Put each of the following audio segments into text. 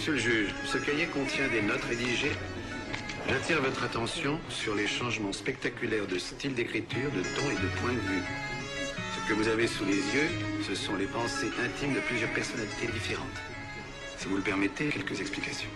Monsieur le juge, ce cahier contient des notes rédigées. J'attire votre attention sur les changements spectaculaires de style d'écriture, de ton et de point de vue. Ce que vous avez sous les yeux, ce sont les pensées intimes de plusieurs personnalités différentes. Si vous le permettez, quelques explications.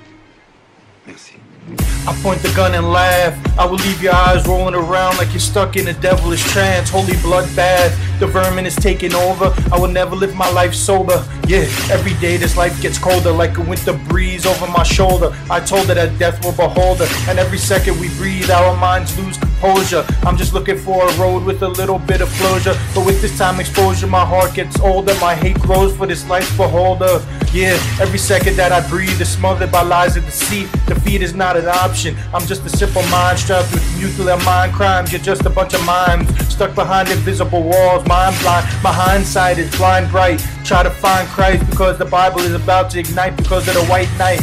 I point the gun and laugh. I will leave your eyes rolling around like you're stuck in a devilish trance. Holy bloodbath. The vermin is taking over. I will never live my life sober. Yeah, every day this life gets colder like a winter breeze over my shoulder. I told her that death will behold her. And every second we breathe, our minds lose composure. I'm just looking for a road with a little bit of closure. But with this time exposure, my heart gets older. My hate grows for this life's beholder. Yeah, every second that I breathe is smothered by lies and deceit. Defeat is not an option. I'm just a simple mind strapped with nuclear mind crimes. You're just a bunch of mimes stuck behind invisible walls. Mind blind. My hindsight is blind bright. Try to find Christ because the Bible is about to ignite because of the white knight.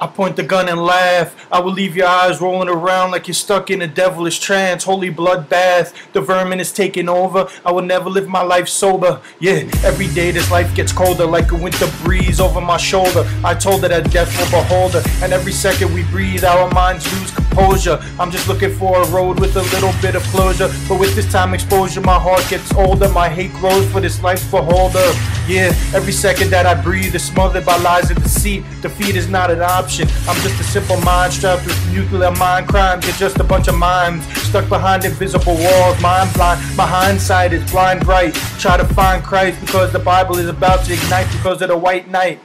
I point the gun and laugh. I will leave your eyes rolling around like you're stuck in a devilish trance. Holy bloodbath. The vermin is taking over. I will never live my life sober. Yeah, every day this life gets colder like a winter breeze over my shoulder. I told her that death will behold her. And every second we breathe, our minds lose composure. I'm just looking for a road with a little bit of closure. But with this time exposure, my heart gets older. My hate grows for this life's beholder. Yeah, every second that I breathe is smothered by lies and deceit. Defeat is not an option. I'm just a simple mind strapped with nuclear mind crimes. You're just a bunch of mimes stuck behind invisible walls. Mind blind. My hindsight is blind bright. Try to find Christ because the Bible is about to ignite because of the white knight.